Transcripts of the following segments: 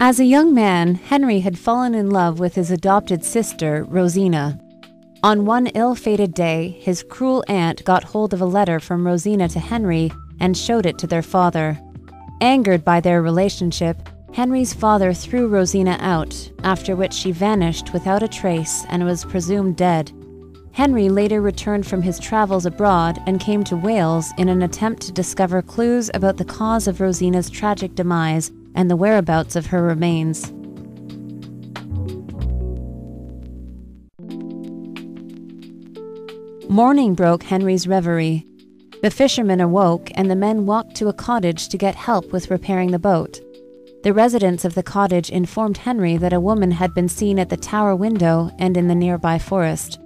As a young man, Henry had fallen in love with his adopted sister, Rosina. On one ill fated day, his cruel aunt got hold of a letter from Rosina to Henry and showed it to their father. Angered by their relationship, Henry's father threw Rosina out, after which she vanished without a trace and was presumed dead. Henry later returned from his travels abroad and came to Wales in an attempt to discover clues about the cause of Rosina's tragic demise and the whereabouts of her remains. Morning broke Henry's reverie. The fishermen awoke and the men walked to a cottage to get help with repairing the boat. The residents of the cottage informed Henry that a woman had been seen at the tower window and in the nearby forest.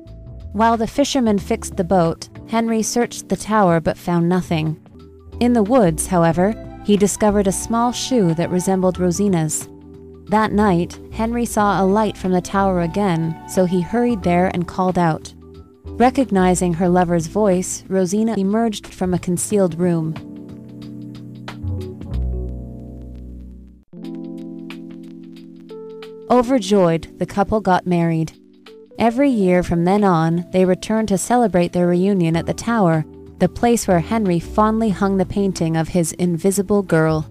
While the fishermen fixed the boat, Henry searched the tower but found nothing. In the woods, however, he discovered a small shoe that resembled Rosina's. That night, Henry saw a light from the tower again, so he hurried there and called out. Recognizing her lover's voice, Rosina emerged from a concealed room. Overjoyed, the couple got married. Every year from then on, they returned to celebrate their reunion at the tower, the place where Henry fondly hung the painting of his invisible girl.